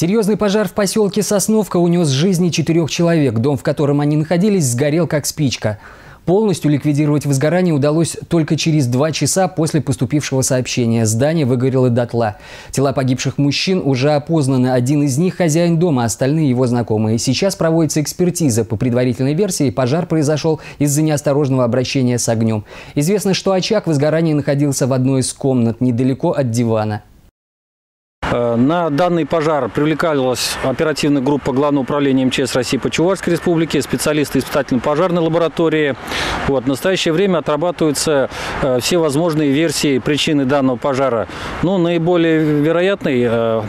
Серьезный пожар в поселке Сосновка унес жизни четырех человек. Дом, в котором они находились, сгорел как спичка. Полностью ликвидировать возгорание удалось только через два часа после поступившего сообщения. Здание выгорело дотла. Тела погибших мужчин уже опознаны. Один из них – хозяин дома, остальные – его знакомые. Сейчас проводится экспертиза. По предварительной версии, пожар произошел из-за неосторожного обращения с огнем. Известно, что очаг возгорания находился в одной из комнат, недалеко от дивана. Э, на данный пожар привлекалась оперативная группа Главного управления МЧС России по Чувашской республике, специалисты испытательной пожарной лаборатории. Вот, в настоящее время отрабатываются э, все возможные версии причины данного пожара. Ну, наиболее вероятной э,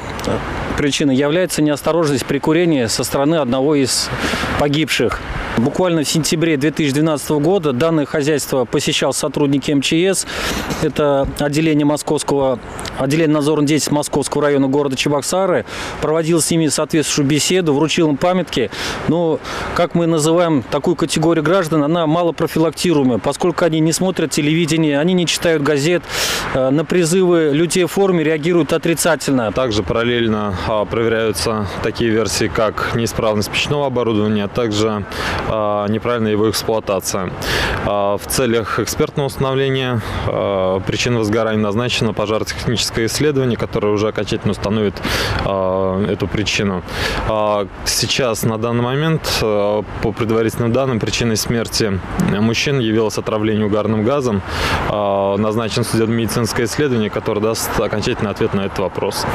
причиной является неосторожность при курении со стороны одного из погибших. Буквально в сентябре 2012 года данное хозяйство посещал сотрудники МЧС. Это отделение московского, отделение надзорной деятельности Московского района города Чебоксары. Проводил с ними соответствующую беседу, вручил им памятки. Но, как мы называем такую категорию граждан, она мало профилактируемая, поскольку они не смотрят телевидение, они не читают газет, э, на призывы людей в форме реагируют отрицательно. Также параллельно а, проверяются такие версии, как неисправность печного оборудования, а также а, неправильная его эксплуатация. А, в целях экспертного установления причин возгорания назначено пожаротехническое исследование, которое уже окончательно установит эту причину. Сейчас, на данный момент, по предварительным данным, причиной смерти мужчин явилось отравление угарным газом. Назначено судебно-медицинское исследование, которое даст окончательный ответ на этот вопрос.